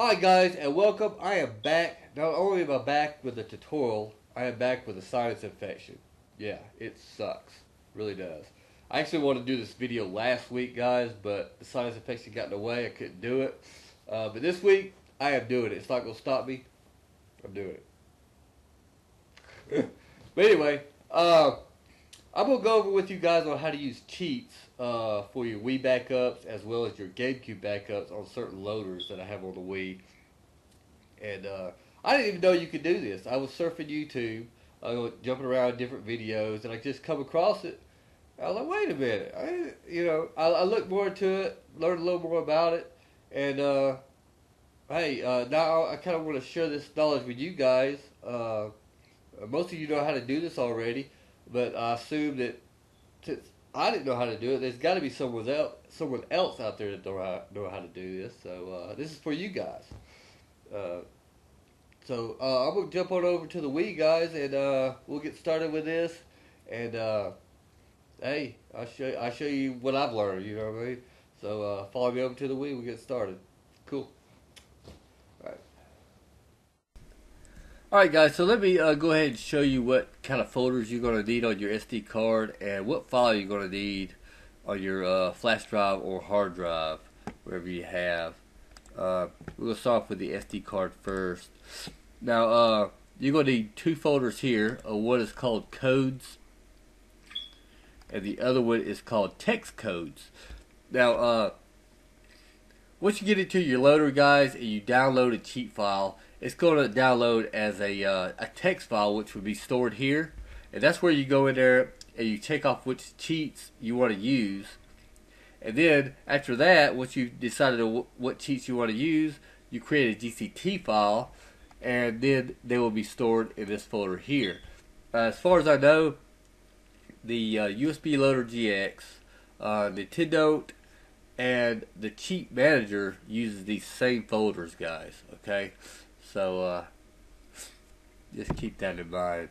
Hi guys and welcome. I am back. Not only am I back with a tutorial, I am back with a sinus infection. Yeah, it sucks. Really does. I actually wanted to do this video last week guys, but the sinus infection got in the way. I couldn't do it. Uh, but this week, I am doing it. It's not going to stop me. I'm doing it. but anyway, uh, I'm to go over with you guys on how to use cheats uh, for your Wii backups as well as your GameCube backups on certain loaders that I have on the Wii. And uh, I didn't even know you could do this. I was surfing YouTube, uh, jumping around different videos, and I just come across it. I was like, wait a minute. I, you know, I, I looked more into it, learned a little more about it, and uh, hey, uh, now I kind of want to share this knowledge with you guys. Uh, most of you know how to do this already, but I assume that since I didn't know how to do it, there's got to be someone else, someone else out there that know how, know how to do this. So uh, this is for you guys. Uh, so uh, I'm gonna jump on over to the Wii guys, and uh, we'll get started with this. And uh, hey, I'll show I'll show you what I've learned. You know what I mean? So follow me over to the Wii. We'll get started. Cool. All right. All right, guys. So let me uh, go ahead and show you what kind of folders you're going to need on your SD card and what file you're going to need on your uh, flash drive or hard drive, wherever you have. Uh, we'll start off with the SD card first. Now, uh, you're going to need two folders here. Uh, one is called codes, and the other one is called text codes. Now, uh, once you get into your loader, guys, and you download a cheat file, it's going to download as a, uh, a text file, which would be stored here. And that's where you go in there and you check off which cheats you want to use. And then, after that, once you've decided what cheats you want to use, you create a GCT file, and then they will be stored in this folder here. Uh, as far as I know, the uh, USB Loader GX, uh, Nintendont and the cheat manager uses these same folders guys okay so uh, just keep that in mind.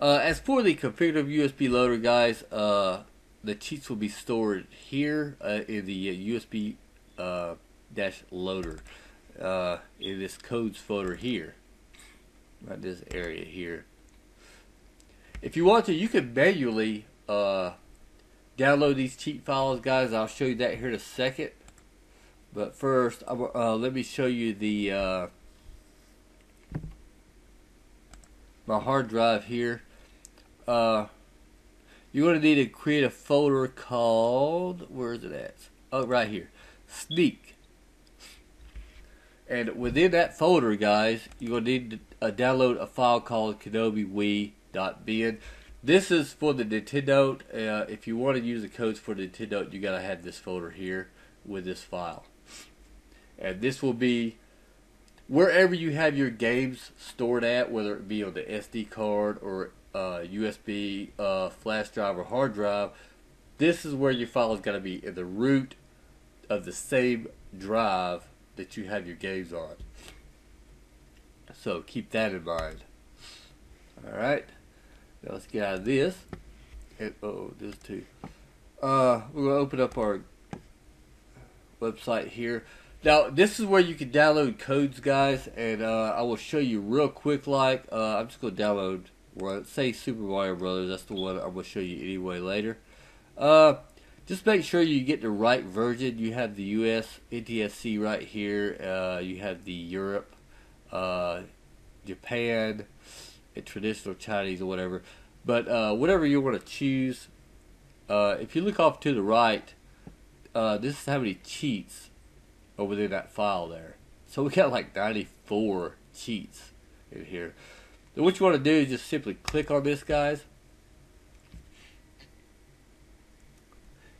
Uh, as for the Configurable USB loader guys uh, the cheats will be stored here uh, in the USB uh, dash loader. Uh, in this codes folder here. Right this area here. If you want to you can manually download these cheat files guys. I'll show you that here in a second but first uh, let me show you the uh, my hard drive here. Uh, you're going to need to create a folder called where is it at? Oh right here. Sneek. And within that folder guys you're going to need to uh, download a file called KenobiWii.bin this is for the Nintendont. Uh, if you want to use the codes for the Nintendont, you gotta have this folder here with this file. And this will be wherever you have your games stored at, whether it be on the SD card or uh, USB uh, flash drive or hard drive. This is where your file is going to be in the root of the same drive that you have your games on. So keep that in mind. All right. Now let's get out of this. And, oh, this too. Uh, we're going to open up our website here. Now, this is where you can download codes, guys, and uh, I will show you real quick. Like, uh, I'm just going to download. Say Super Mario Brothers. That's the one going to show you anyway later. Uh, just make sure you get the right version. You have the US NTSC right here. Uh, you have the Europe, uh, Japan, traditional Chinese or whatever. But uh, whatever you want to choose, if you look off to the right, this is how many cheats are there that file there. So we got like 94 cheats in here. So what you want to do is just simply click on this, guys.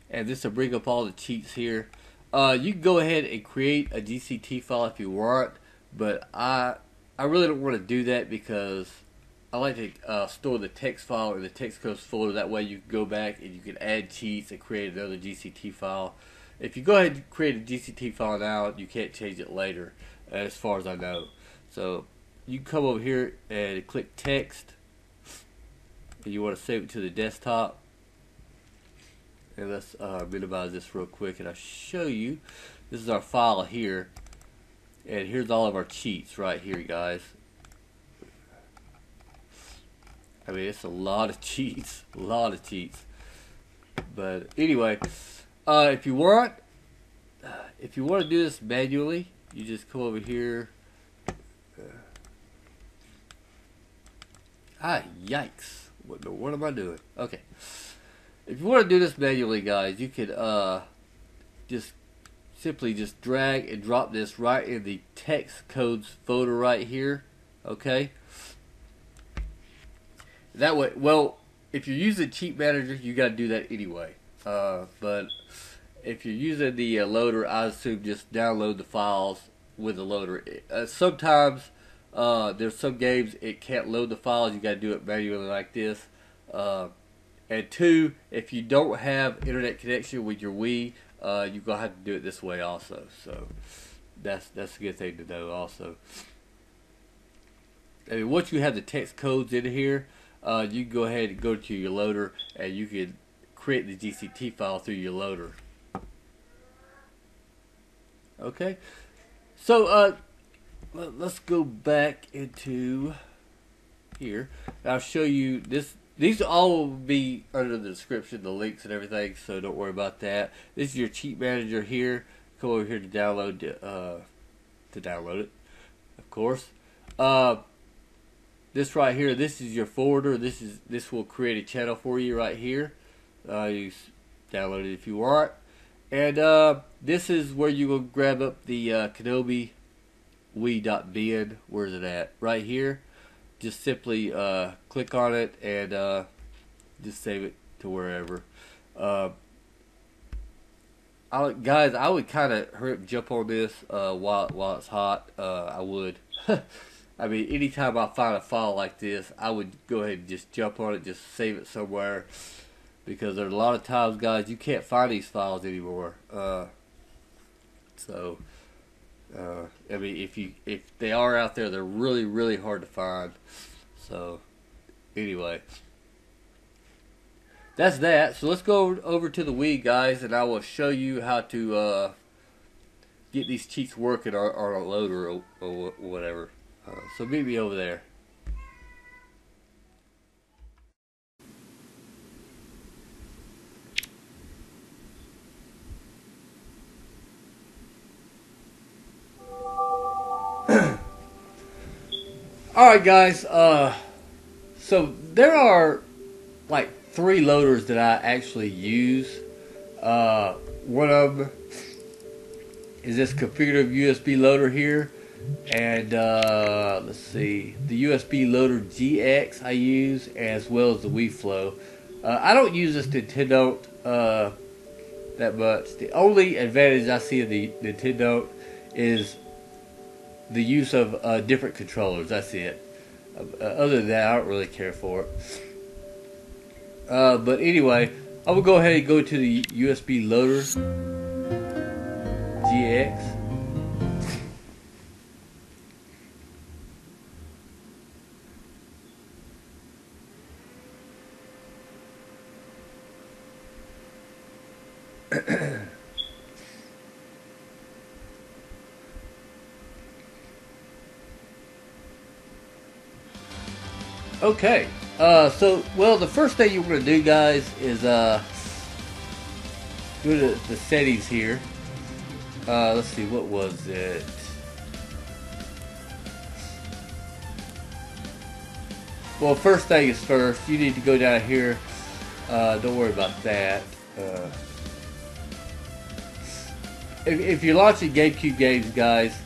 And this will bring up all the cheats here. Uh, you can go ahead and create a GCT file if you want, but I I really don't want to do that because I like to uh, store the text file in the text codes folder. That way you can go back and you can add cheats and create another GCT file. If you go ahead and create a GCT file now, you can't change it later, as far as I know. So you come over here and click text. And you want to save it to the desktop. And let's uh, minimize this real quick and I'll show you. This is our file here. And here's all of our cheats right here, guys. I mean, it's a lot of cheats, a lot of cheats. But anyway, uh, if you want, if you want to do this manually, you just come over here. Ah, yikes! What, what am I doing? Okay, if you want to do this manually, guys, you could uh, just simply just drag and drop this right in the text codes folder right here. Okay. That way, well, if you're using Cheat Manager, you got to do that anyway. Uh, but if you're using the uh, loader, I assume just download the files with the loader. Uh, sometimes uh, there's some games it can't load the files. You got to do it manually like this. Uh, and two, if you don't have internet connection with your Wii, uh, you're gonna have to do it this way also. So that's that's a good thing to know also. I mean, once you have the text codes in here, uh, you can go ahead and go to your loader and you can create the GCT file through your loader. Okay, so uh, let's go back into here. I'll show you this. These all will be under the description, the links and everything, so don't worry about that. This is your cheat manager here. Go over here to download uh, to download it, of course. Uh, this right here, this is your forwarder. This is this will create a channel for you right here. Uh, you download it if you want. And uh, this is where you will grab up the uh, Kenobi Wii.bin. Where's it at? Right here. Just simply uh, click on it and uh, just save it to wherever. Uh, I, guys, I would kind of hurry up, jump on this uh, while while it's hot. I would. I mean, anytime I find a file like this, I would go ahead and just jump on it, just save it somewhere. Because there's a lot of times, guys, you can't find these files anymore. Uh, so, uh, I mean, if you if they are out there, they're really really hard to find. So, anyway, that's that. So let's go over to the Wii, guys, and I will show you how to uh, get these cheats working on, on a loader or, or whatever. Uh, so meet me over there. Alright guys, uh, so there are like three loaders that I actually use. Uh, one of them is this computer USB loader here and uh, let's see the USB loader GX I use as well as the WiiFlow. Uh, I don't use this Nintendont uh, that much. The only advantage I see of the Nintendont is the use of uh, different controllers. That's it. Uh, other than that, I don't really care for it. Uh, but anyway, I will go ahead and go to the USB loader GX. Okay, uh, so well, the first thing you want to do, guys, is uh, go to the settings here. Uh, let's see, what was it? Well, first thing is first, you need to go down here. Uh, don't worry about that. Uh, if, if you're launching GameCube games, guys,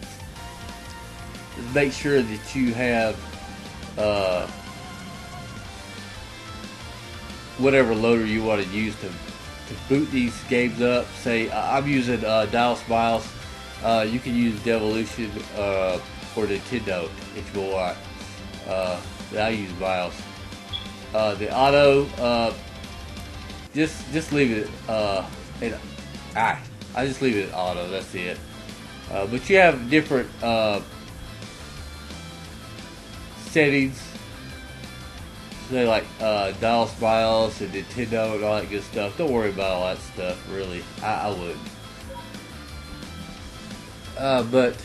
make sure that you have uh, whatever loader you want to use to, to boot these games up. Say I'm using uh, DIOS MIOS. Uh, you can use Devolution uh, for Nintendont if you want. Uh, I use Miles. Uh, the auto, uh, just just leave it. Uh, in, ah, I just leave it auto. That's it. Uh, but you have different uh, settings. Say like uh, DIOS MIOS and Nintendont and all that good stuff. Don't worry about all that stuff. Really, I, I wouldn't. Uh, but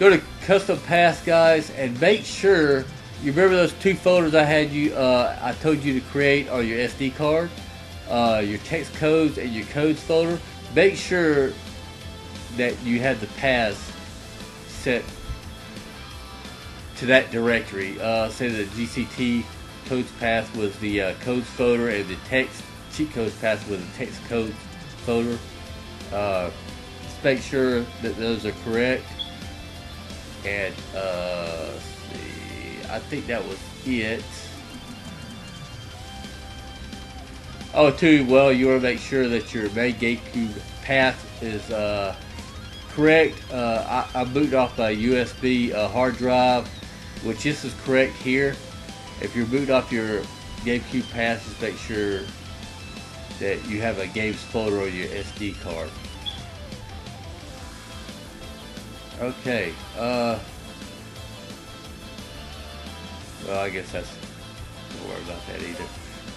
go to custom Pass, guys and make sure you remember those two folders I had you uh, I told you to create on your SD card uh, your text codes and your codes folder make sure that you have the pass set to that directory uh, say the GCT codes path was the uh, codes folder and the text cheat codes path was the text codes folder uh, just make sure that those are correct and uh, see, I think that was it. Oh, too, well, you want to make sure that your main GameCube path is uh, correct. Uh, I, I booted off a USB uh, hard drive, which this is correct here. If you're booting off your GameCube path, just make sure that you have a games folder on your SD card. Okay. Uh. Well, I guess that's. Don't worry about that either.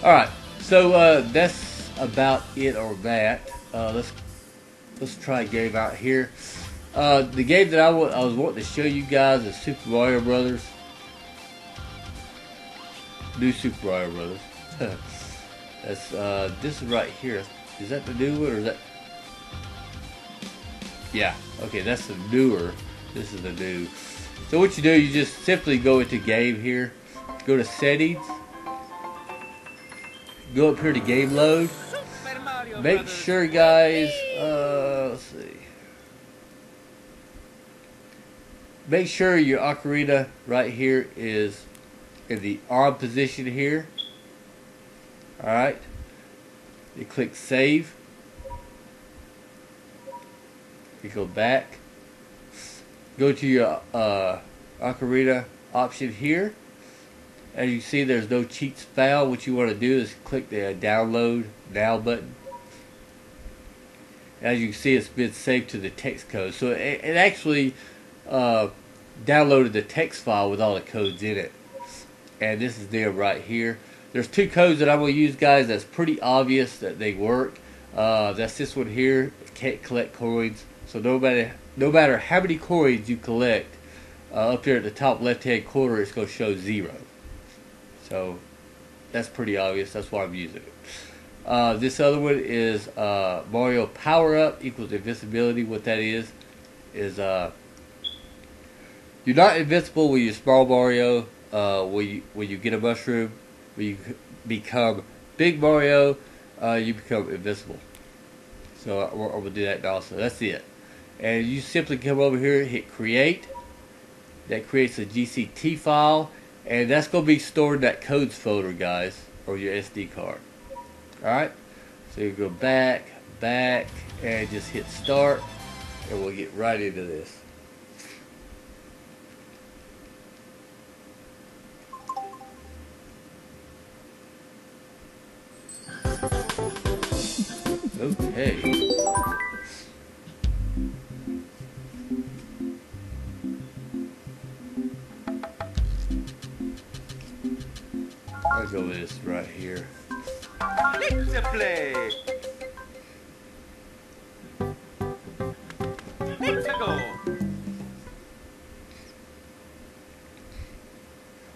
All right. So uh, that's about it or that. Uh, let's let's try a game out here. Uh, the game that I, I was wanting to show you guys is Super Mario Brothers. New Super Mario Brothers. that's uh, this right here. Is that the new one or is that? Yeah, okay, that's the newer. This is the new. So what you do, you just simply go into game here, go to settings, go up here to game load. Make sure guys, uh, let's see. Make sure your ocarina right here is in the on position here. Alright. You click save. You go back. Go to your uh, Ocarina option here. As you see, there's no cheats found. What you want to do is click the download now button. As you see, it's been saved to the text code. So it, it actually uh, downloaded the text file with all the codes in it. And this is there right here. There's two codes that I'm going to use, guys. That's pretty obvious that they work. Uh, that's this one here. Can't collect coins. So no matter, no matter how many coins you collect, uh, up here at the top left hand corner it's going to show zero. So that's pretty obvious. That's why I'm using it. Uh, this other one is uh, Mario Power Up equals invincibility. What that is, is uh, you're not invincible when you small Mario. Uh, when you when you get a mushroom, when you become Big Mario, uh, you become invincible. So I'm gonna do that now. So that's it. And you simply come over here hit create. That creates a GCT file and that's going to be stored in that codes folder guys or your SD card. Alright? So you go back back and just hit start and we'll get right into this Let's play. Let's go.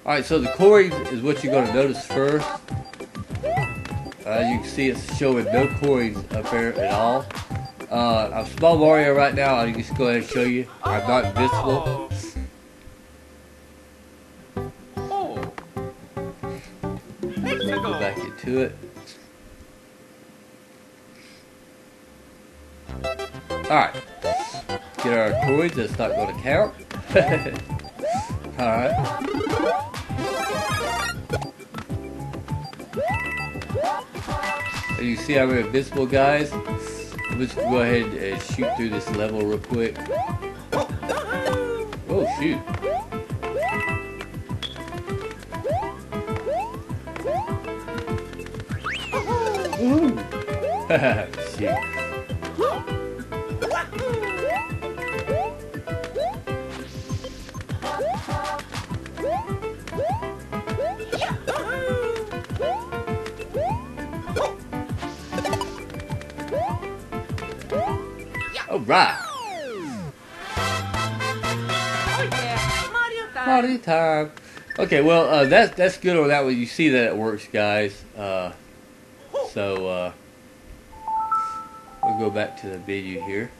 Alright, so the coins is what you're going to notice first. As you can see, it's showing no coins up there at all. Uh, I'm small Mario right now. I'll just go ahead and show you. I'm not invincible. go back into it. Alright. Get our coins, it's not going to count. Alright. You see I'm invincible guys. Let's go ahead and shoot through this level real quick. Oh shoot. Ooh. Shit. All right. time. Party time. Okay, well, uh, that's that's good on that one. You see that it works, guys. Uh, so uh, we'll go back to the video here.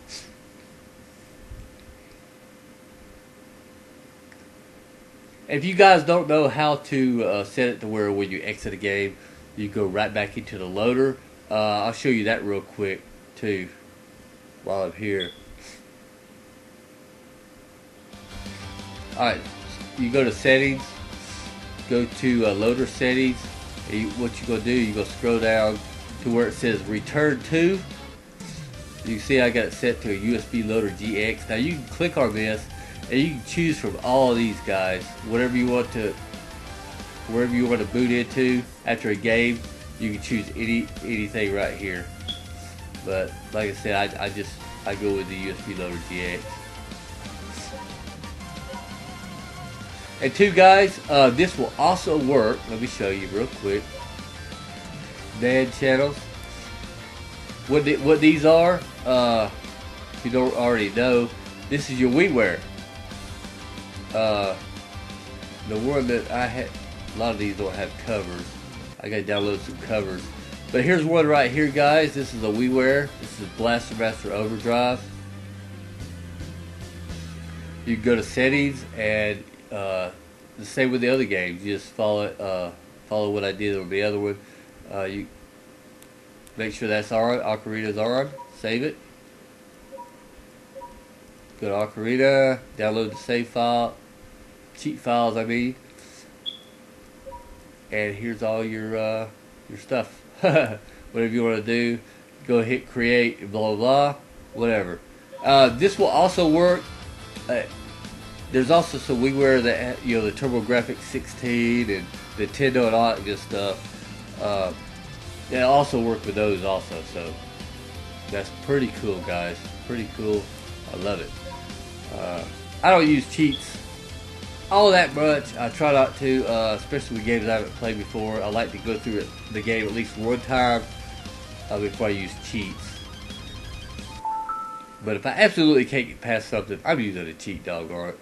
If you guys don't know how to uh, set it to where when you exit a game, you go right back into the loader, uh, I'll show you that real quick too while I'm here. Alright, you go to settings, go to uh, loader settings, and you, what you're going to do, you're going to scroll down to where it says return to. You see I got it set to a USB loader GX. Now you can click on this and you can choose from all these guys, whatever you want to, wherever you want to boot into after a game, you can choose any anything right here. But like I said, I, I just I go with the USB loader GX. And two guys, uh, this will also work. Let me show you real quick. NAND channels. What the, what these are, uh, if you don't already know, this is your WiiWare. Uh, the one that I had, a lot of these don't have covers. I gotta download some covers. But here's one right here, guys. This is a WiiWare. This is Blaster Master Overdrive. You go to settings and uh, the same with the other games. You just follow uh, follow what I did with the other one. Uh, you make sure that's on. Ocarina's on. Save it. Go to Ocarina. Download the save file. Cheat files, I mean. And here's all your uh, your stuff. Whatever you want to do, go hit create. Blah blah. Whatever. Uh, this will also work. Uh, there's also some WiiWare that you know the TurboGrafx 16 and the Nintendo and all that good stuff. Uh, they also work with those also, so that's pretty cool, guys. Pretty cool. I love it. Uh, I don't use cheats all that much. I try not to, uh, especially with games I haven't played before. I like to go through the game at least one time uh, before I use cheats. But if I absolutely can't get past something, I'm using a cheat dog it.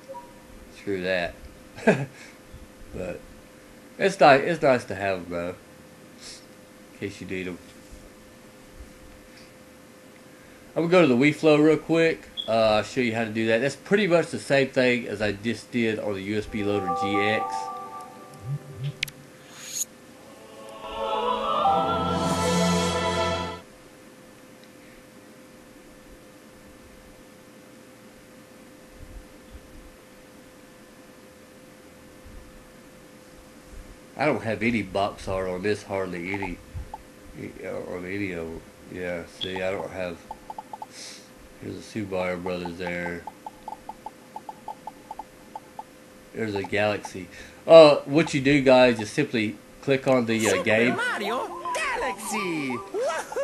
Screw that. but it's nice. It's nice to have them though, in case you need them. I'm gonna go to the Wii Flow real quick. Uh, show you how to do that. That's pretty much the same thing as I just did on the USB Loader GX. I don't have any box art on this, hardly any, on any of them. Yeah, see, I don't have, here's the Subaru Brothers there. There's a Galaxy. Uh, what you do, guys, is simply click on the uh, game. Mario Galaxy.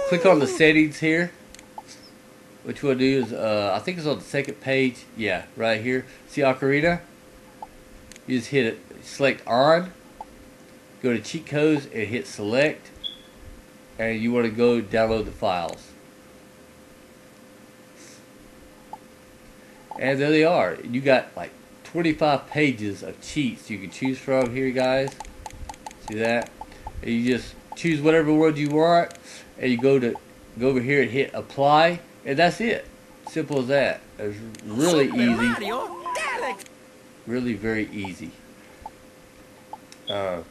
Click on the settings here. What you want to do is, uh, I think it's on the second page. Yeah, right here. See Ocarina? You just hit it, select on go to cheat codes and hit select and you want to go download the files and there they are. You got like 25 pages of cheats you can choose from here guys. See that? And you just choose whatever word you want and you go to go over here and hit apply and that's it. Simple as that. It's really easy. Really very easy. Uh,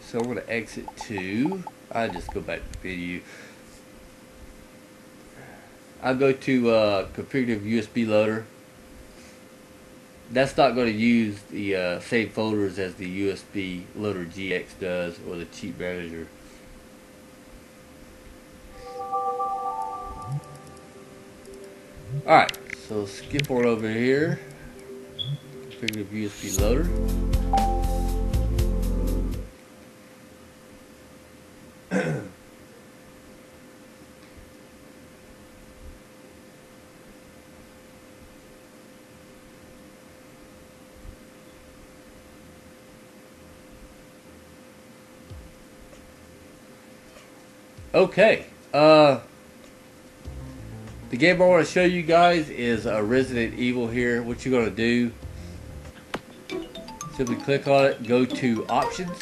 so I'm going to exit to, I just go back to the video. I'll go to uh, configure USB loader. That's not going to use the uh, same folders as the USB loader GX does or the cheat manager. Alright, so skip on over here. Configure USB loader. Okay. Uh, the game I want to show you guys is uh, Resident Evil here. What you're going to do Simply click on it, go to options.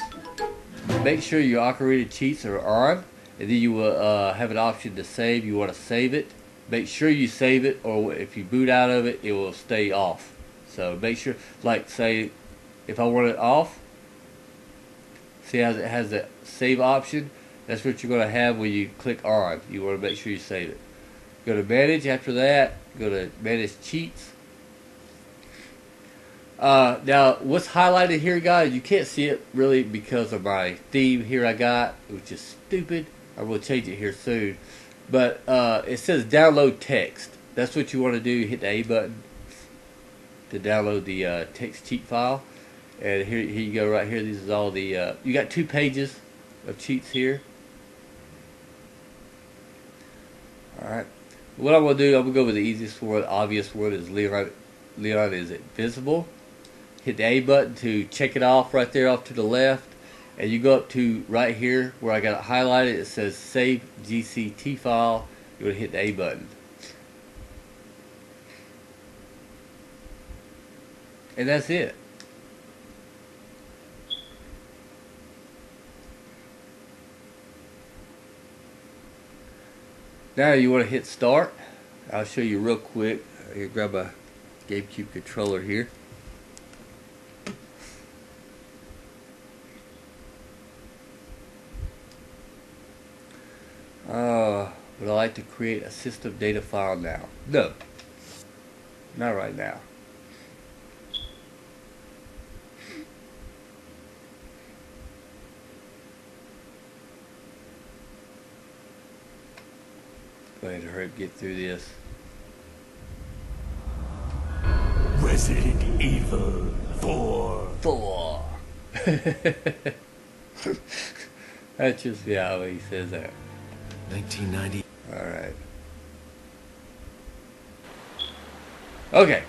Make sure your operated cheats are on, and then you will uh, have an option to save. You want to save it. Make sure you save it, or if you boot out of it, it will stay off. So make sure, like say, if I want it off, see how it has the save option. That's what you're going to have when you click on. You want to make sure you save it. Go to manage after that. Go to manage cheats. Uh, now, what's highlighted here, guys, you can't see it really because of my theme here I got, which is stupid. I will change it here soon. But uh, it says download text. That's what you want to do. Hit the A button to download the uh, text cheat file. And here, here you go right here. This is all the, uh, you got two pages of cheats here. Alright. What I'm going to do, I'm going to go with the easiest word, obvious word is Leon, Leon is invisible. Hit the A button to check it off right there off to the left. And you go up to right here where I got it highlighted it says save GCT file. You're going to hit the A button. And that's it now you want to hit start I'll show you real quick here grab a GameCube controller here Uh, would I like to create a system data file now? No. Not right now. Go ahead and hurry up, get through this. Resident Evil 4. Four. That's just yeah, how he says that. 1990. All right. Okay.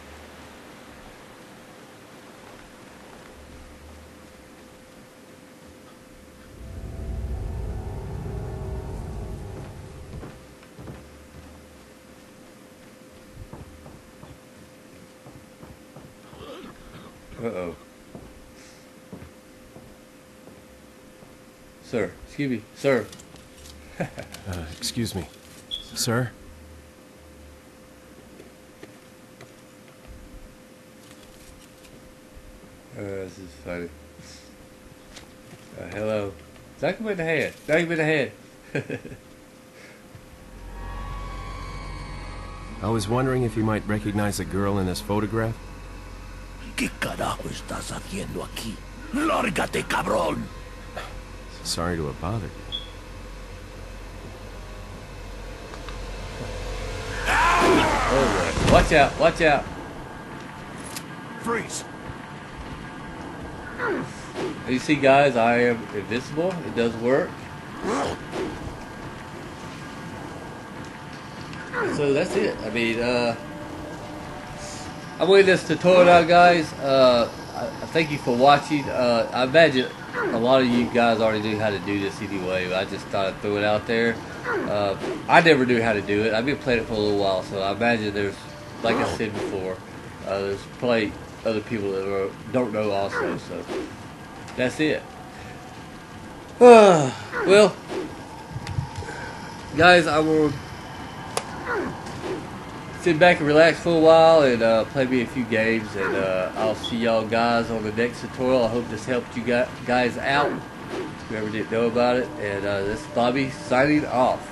Sir, excuse me, sir. Uh, excuse me. Sir? Uh, this is funny. Uh, hello. Knock him in the head. Knock him in the head. I was wondering if you might recognize a girl in this photograph. ¿Qué carajo estás haciendo aquí? ¡Lárgate, cabrón! Sorry to have bothered you. Oh. Watch out. Watch out. Freeze! You see, guys, I am invisible. It does work. So that's it. I mean, uh, I'm with this tutorial now, guys. Uh, I, I thank you for watching. Uh, I imagine a lot of you guys already knew how to do this anyway. I just thought I'd throw it out there. Uh, I never knew how to do it. I've been playing it for a little while, so I imagine there's, like I said before, uh, there's probably other people that are, don't know also. So that's it. well, guys, I will sit back and relax for a while and uh, play me a few games, and uh, I'll see y'all guys on the next tutorial. I hope this helped you guys out. Whoever didn't know about it, and uh, this is Bobby signing off.